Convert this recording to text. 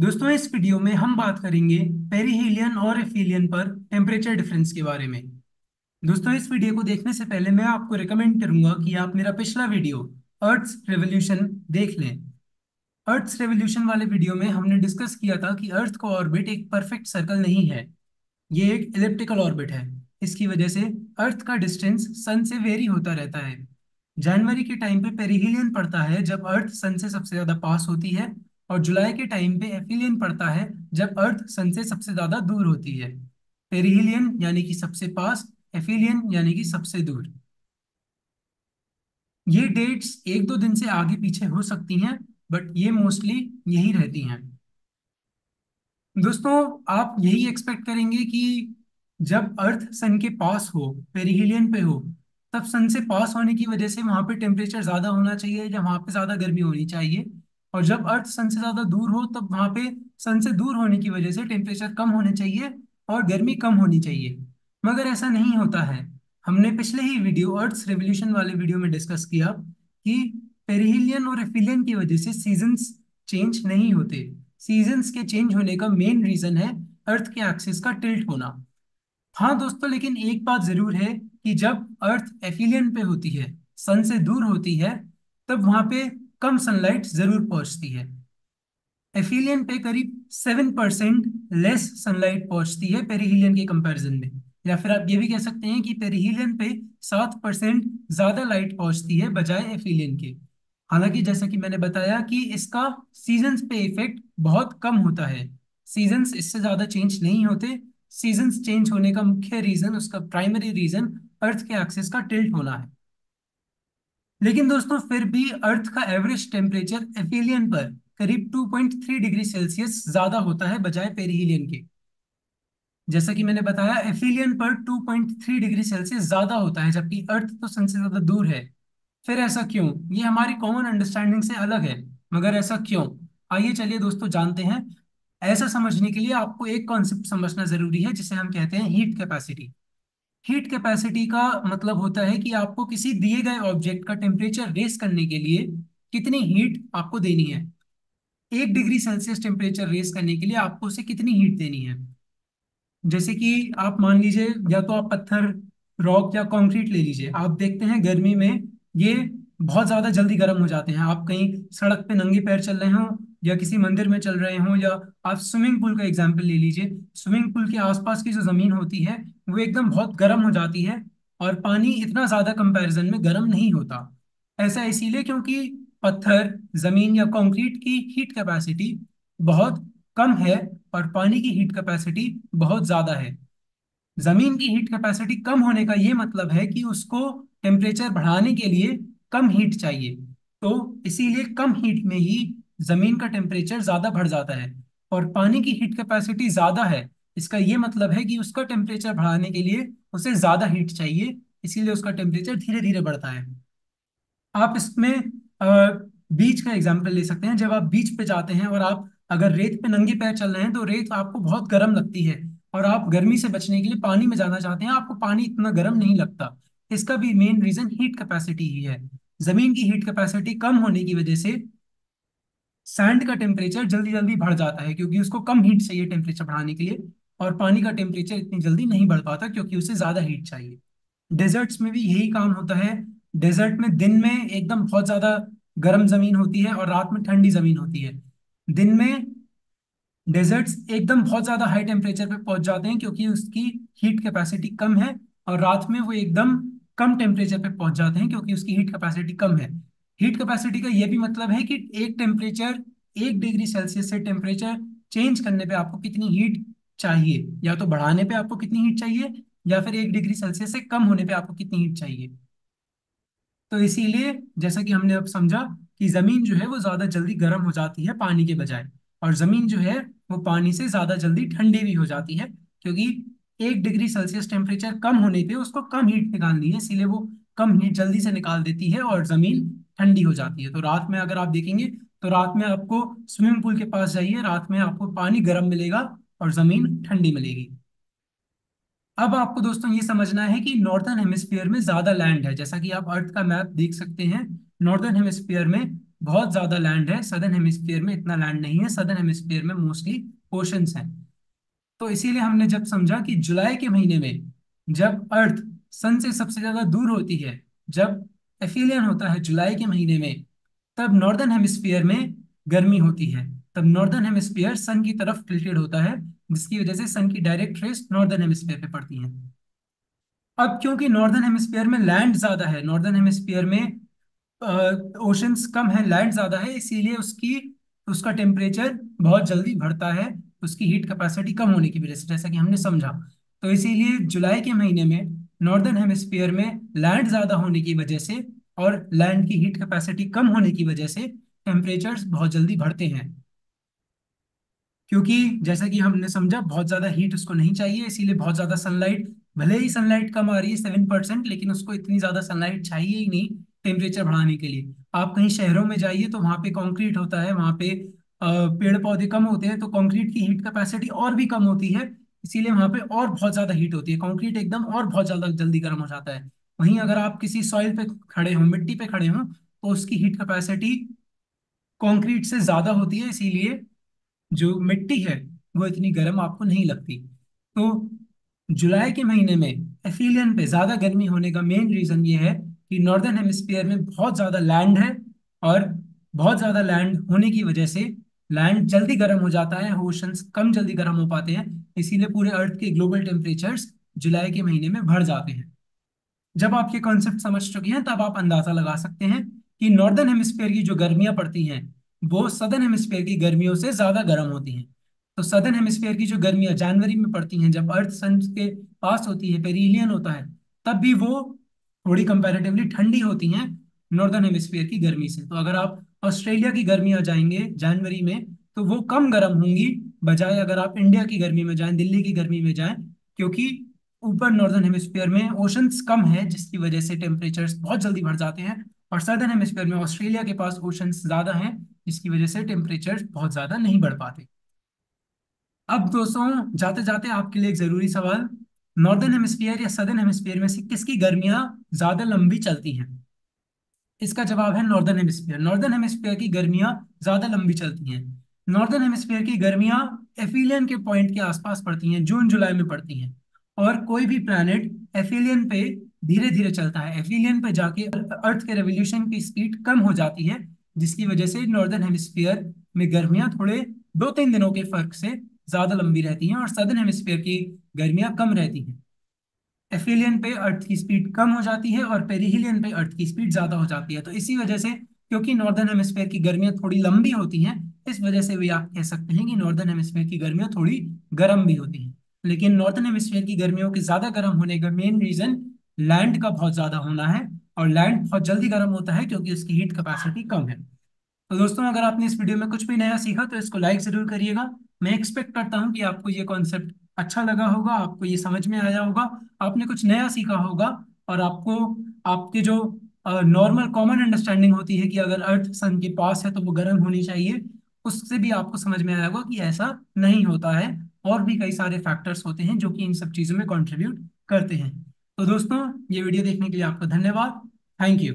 दोस्तों, इस वीडियो में हम बात करेंगे पेरिहीलियन और एफिलियन पर टेम्परेचर डिफरेंस के बारे में। दोस्तों, इस वीडियो को देखने से पहले मैं आपको रिकमेंड करूँगा कि आप मेरा पिछला वीडियो अर्थ्स रेवोल्यूशन देख लें। अर्थ्स रेवोल्यूशन वाले वीडियो में हमने डिस्कस किया था कि अर्थ का ऑर्बिट एक परफेक्ट सर्कल नहीं है, ये एक इलिप्टिकल ऑर्बिट है। इसकी वजह से अर्थ का डिस्टेंस सन से वेरी होता रहता है। जनवरी के टाइम पे पेरिहीलियन पड़ता है जब अर्थ सन से सबसे ज़्यादा पास होती है और जुलाई के टाइम पे एफिलियन पड़ता है जब अर्थ सन से सबसे ज़्यादा दूर होती है। पेरिहिलियन यानी कि सबसे पास, एफिलियन यानी कि सबसे दूर। ये डेट्स एक दो दिन से आगे पीछे हो सकती हैं बट ये मोस्टली यही रहती हैं। दोस्तों, आप यही एक्सपेक्ट करेंगे कि जब अर्थ सन के पास हो, पेरिहिलियन पे हो, तब सन से पास होने की वजह से वहाँ पे टेम्परेचर ज़्यादा होना चाहिए या वहाँ पे ज़्यादा गर्मी होनी चाहिए। और जब अर्थ सन से ज़्यादा दूर हो, तब वहाँ पे सन से दूर होने की वजह से टेम्परेचर कम होने चाहिए और गर्मी कम होनी चाहिए। मगर ऐसा नहीं होता है। हमने पिछले ही वीडियो अर्थ रेवोल्यूशन वाले वीडियो में डिस्कस किया कि पेरिहिलियन और एफिलियन की वजह से सीजन्स चेंज नहीं होते। सीजन्स के चेंज होने का मेन रीजन है अर्थ के एक्सिस का टिल्ट होना। हाँ दोस्तों, लेकिन एक बात ज़रूर है कि जब अर्थ एफिलियन पे होती है सन से दूर होती है, तब वहाँ पे कम सनलाइट ज़रूर पहुँचती है। एफिलियन पे करीब सेवन परसेंट लेस सनलाइट पहुँचती है पेरिहिलियन के कंपैरिजन में। या फिर आप ये भी कह सकते हैं कि पेरिहिलियन पे सात परसेंट ज़्यादा लाइट पहुँचती है बजाय एफिलियन के। हालाँकि जैसा कि मैंने बताया कि इसका सीजन्स पे इफ़ेक्ट बहुत कम होता है। सीजन्स इससे ज़्यादा चेंज नहीं होते। सीजन्स चेंज होने का मुख्य रीजन उसका प्राइमरी रीजन अर्थ के एक्सिस का टिल्ट होना है। लेकिन दोस्तों, फिर भी अर्थ का एवरेज टेम्परेचर एफिलियन पर करीब 2.3 डिग्री सेल्सियस ज़्यादा होता है बजाय पेरिहिलियन के। जैसा कि मैंने बताया एफिलियन पर 2.3 डिग्री सेल्सियस ज़्यादा होता है, जबकि अर्थ तो सन से ज़्यादा दूर है। फिर ऐसा क्यों? ये हमारी कॉमन अंडरस्टैंडिंग से अलग है, मगर ऐसा क्यों? आइए चलिए दोस्तों, जानते हैं। ऐसा समझने के लिए आपको एक कॉन्सेप्ट समझना ज़रूरी है, जिसे हम कहते हैं हीट कैपेसिटी हीट कैपेसिटी का मतलब होता है कि आपको किसी दिए गए ऑब्जेक्ट का टेम्परेचर रेस करने के लिए कितनी हीट आपको देनी है? एक डिग्री सेल्सियस टेम्परेचर रेस करने के लिए आपको उसे कितनी हीट देनी है? जैसे कि आप मान लीजिए, या तो आप पत्थर रॉक या कंक्रीट ले लीजिए। आप देखते हैं गर्मी में ये बहुत ज़्यादा जल्दी गर्म हो जाते हैं। आप कहीं सड़क पे नंगे पैर चल रहे हो या किसी मंदिर में चल रहे हो या आप स्विमिंग पूल का एग्ज़ाम्पल ले लीजिए। स्विमिंग पूल के आसपास की जो ज़मीन होती है, वो एकदम बहुत गर्म हो जाती है और पानी इतना ज़्यादा कंपैरिजन में गर्म नहीं होता। ऐसा इसीलिए क्योंकि पत्थर, ज़मीन या कंक्रीट की हीट कैपेसिटी बहुत कम है और पानी की हीट कैपेसिटी बहुत ज़्यादा है। ज़मीन की हीट कैपेसिटी कम होने का ये मतलब है कि उसको टेम्परेचर बढ़ाने के लिए कम हीट चाहिए। तो इसीलिए कम हीट में ही ज़मीन का टेम्परेचर ज़्यादा बढ़ जाता है और पानी की हीट कैपेसिटी ज़्यादा है। इसका ये मतलब है कि उसका टेम्परेचर बढ़ाने के लिए उसे ज़्यादा हीट चाहिए, इसीलिए उसका टेम्परेचर धीरे धीरे बढ़ता है। आप इसमें बीच का एग्ज़ाम्पल ले सकते हैं। जब आप बीच पे जाते हैं और आप अगर रेत पे नंगे पैर चल रहे हैं तो रेत आपको बहुत गर्म लगती है और आप गर्मी से बचने के लिए पानी में जाना चाहते हैं, आपको पानी इतना गर्म नहीं लगता। इसका भी मेन रीजन हीट कैपेसिटी ही है। ज़मीन की हीट कैपेसिटी कम होने की वजह से सैंड का टेम्परेचर जल्दी जल्दी बढ़ जाता है, क्योंकि उसको कम हीट चाहिए टेम्परेचर बढ़ाने के लिए, और पानी का टेम्परेचर इतनी जल्दी नहीं बढ़ पाता, क्योंकि उसे ज़्यादा हीट चाहिए। डेजर्ट्स में भी यही काम होता है। डेजर्ट में दिन में एकदम बहुत ज़्यादा गर्म ज़मीन होती है और रात में ठंडी ज़मीन होती है। दिन में डेजर्ट्स एकदम बहुत ज़्यादा हाई टेम्परेचर पे पहुँच जाते हैं, क्योंकि उसकी हीट कैपेसिटी कम है, और रात में वो एकदम कम टेम्परेचर पे पहुँच जाते हैं क्योंकि उसकी हीट कैपेसिटी कम है। हीट कैपेसिटी का ये भी मतलब है कि एक टेम्परेचर एक डिग्री सेल्सियस से टेम्परेचर चेंज करने पे आपको कितनी हीट चाहिए। या तो बढ़ाने पे आपको कितनी हीट चाहिए, या फिर एक डिग्री सेल्सियस से कम होने पे आपको कितनी हीट चाहिए। तो इसीलिए जैसा कि हमने अब समझा कि ज़मीन जो है वो ज़्यादा जल्दी गर्म हो जाती है पानी के बजाय, और ज़मीन जो है वो पानी से ज़्यादा जल्दी ठंडी भी हो जाती है, क्योंकि एक डिग्री सेल्सियस टेम्परेचर कम होने पे उसको कम हीट निकालनी है, इसीलिए वो कम हीट जल्दी से निकाल देती है और ज़मीन ठंडी हो जाती है। तो रात में अगर आप देखेंगे तो रात में आपको स्विमिंग पूल के पास जाइए, रात में आपको पानी गर्म मिलेगा और ज़मीन ठंडी मिलेगी। अब आपको दोस्तों ये समझना है कि नॉर्दर्न हेमिस्फीयर में ज़्यादा लैंड है। जैसा कि आप अर्थ का मैप देख सकते हैं नॉर्दर्न हेमिस्फीयर में बहुत ज़्यादा लैंड है। सदर्न हेमिस्फीयर में इतना लैंड नहीं है। सदर्न हेमिस्फीयर में मोस्टली ओशंस हैं। तो इसीलिए हमने जब समझा कि जुलाई के महीने में जब अर्थ सन से सबसे ज़्यादा दूर होती है, जब एफिलियन होता है जुलाई के महीने में, तब नॉर्दर्न हेमिस्फीयर में गर्मी होती है। तब नॉर्दर्न हेमिस्फीयर सन की तरफ़ टिल्टेड होता है, जिसकी वजह से सन की डायरेक्ट रेस नॉर्दर्न हेमिस्फीयर पे पड़ती है। अब क्योंकि नॉर्दर्न हेमिस्फीयर में लैंड ज़्यादा है, नॉर्दर्न हेमिस्फीयर में ओशंस कम है लैंड ज़्यादा है, इसीलिए उसकी, उसका टेम्परेचर बहुत जल्दी बढ़ता है। उसकी हीट कैपेसिटी कम होने की वजह से, जैसा कि हमने समझा। तो इसीलिए जुलाई के महीने में नॉर्दर्न हेमिस्फीयर में लैंड ज़्यादा होने की वजह से और लैंड की हीट कैपेसिटी कम होने की वजह से टेम्परेचर्स बहुत जल्दी बढ़ते हैं। क्योंकि जैसा कि हमने समझा, बहुत ज़्यादा हीट उसको नहीं चाहिए, इसीलिए बहुत ज़्यादा सनलाइट भले ही सनलाइट कम आ रही है सेवन परसेंट लेकिन उसको इतनी ज़्यादा सनलाइट चाहिए ही नहीं टेम्परेचर बढ़ाने के लिए। आप कहीं शहरों में जाइए तो वहाँ पे कंक्रीट होता है, वहाँ पे पेड़ पौधे कम होते हैं तो कंक्रीट की हीट कैपेसिटी और भी कम होती है, इसीलिए वहाँ पे और बहुत ज़्यादा हीट होती है। कंक्रीट एकदम और बहुत ज़्यादा जल्दी गर्म हो जाता है। वहीं अगर आप किसी सॉइल पे खड़े हो, मिट्टी पे खड़े हो तो उसकी हीट कैपेसिटी कंक्रीट से ज़्यादा होती है, इसीलिए जो मिट्टी है, वो इतनी गर्म आपको नहीं लगती। तो जुलाई के महीने में एफिलियन पे ज़्यादा गर्मी होने का मेन रीजन ये है कि नॉर्दर्न हेमिस्फीयर में बहुत ज़्यादा लैंड है और बहुत ज़्यादा लैंड होने की वजह से लैंड जल्दी गर्म हो जाता है ओशंस कम जल्दी गर्म हो पाते हैं, इसीलिए पूरे अर्थ के ग्लोबल टेम्परेचर्स जुलाई के महीने में बढ़ जाते हैं। जब आप ये कॉन्सेप्ट समझ चुके हैं, तब आप अंदाज़ा लगा सकते हैं कि नॉर्दर्न हेमिस्फीयर की जो गर्मियाँ पड़ती हैं, वो सदर्न हेमिस्फीयर की गर्मियों से ज़्यादा गर्म होती हैं। तो सदर्न हेमिस्फीयर की जो गर्मियाँ जनवरी में पड़ती हैं, जब अर्थ सन के पास होती है पेरिलियन होता है, तब भी वो थोड़ी कंपेरेटिवली ठंडी होती हैं नॉर्दर्न हेमिस्फीयर की गर्मी से। तो अगर आप ऑस्ट्रेलिया की गर्मी आ जाएँगे जनवरी में तो वो कम गर्म होंगी, बजाय अगर आप इंडिया की गर्मी में जाएँ, दिल्ली की गर्मी में जाएँ, क्योंकि ऊपर नॉर्दर्न हेमिस्फीयर में ओशंस कम है, जिसकी वजह से टेम्परेचर्स बहुत जल्दी बढ़ जाते हैं, और सदर्न हेमिस्फीयर में ऑस्ट्रेलिया के पास ओशंस ज़्यादा हैं, जिसकी वजह से टेम्परेचर बहुत ज़्यादा नहीं बढ़ पाते। अब दोस्तों, जाते जाते आपके लिए एक ज़रूरी सवाल, नॉर्दर्न हेमिस्फीयर या सदर्न हेमिस्फीयर में से किसकी गर्मियाँ ज़्यादा लंबी चलती हैं? इसका जवाब है नॉर्दर्न हेमिस्फीयर नॉर्दर्न हेमिस्फीयर की गर्मियाँ ज़्यादा लंबी चलती हैं। नॉर्दर्न हेमिस्फीयर की गर्मियाँ एफिलियन के पॉइंट के आसपास पड़ती हैं जून जुलाई में पड़ती हैं। और कोई भी प्लैनेट एफिलियन पे धीरे धीरे चलता है। एफिलियन पे जाके अर्थ के रेवोल्यूशन की स्पीड कम हो जाती है, जिसकी वजह से नॉर्दर्न हेमिस्फीयर में गर्मियाँ थोड़े दो तीन दिनों के फ़र्क से ज़्यादा लंबी रहती हैं और सदर्न हेमिस्फीयर की गर्मियाँ कम रहती हैं। एफिलियन पे अर्थ की स्पीड कम हो जाती है और पेरिहिलियन पे अर्थ की स्पीड ज़्यादा हो जाती है। तो इसी वजह से, क्योंकि नॉर्दर्न हेमिस्फीयर की गर्मियाँ थोड़ी लंबी होती हैं, इस वजह से भी आप कह सकते हैं कि नॉर्दर्न हेमिस्फीयर की गर्मियाँ थोड़ी गर्म भी होती हैं। लेकिन नॉर्दर्न हेमिस्फीयर की गर्मियों के ज़्यादा गर्म होने का मेन रीजन लैंड का बहुत ज़्यादा होना है और लैंड बहुत जल्दी गर्म होता है क्योंकि उसकी हीट कैपेसिटी कम है। तो दोस्तों, अगर आपने इस वीडियो में कुछ भी नया सीखा तो इसको लाइक ज़रूर करिएगा। मैं एक्सपेक्ट करता हूँ कि आपको ये कॉन्सेप्ट अच्छा लगा होगा, आपको ये समझ में आया होगा, आपने कुछ नया सीखा होगा और आपको, आपके जो नॉर्मल कॉमन अंडरस्टैंडिंग होती है कि अगर अर्थ सन के पास है तो वो गर्म होनी चाहिए, उससे भी आपको समझ में आया होगा कि ऐसा नहीं होता है। और भी कई सारे फैक्टर्स होते हैं जो कि इन सब चीज़ों में कंट्रीब्यूट करते हैं। तो दोस्तों, ये वीडियो देखने के लिए आपका धन्यवाद। Thank you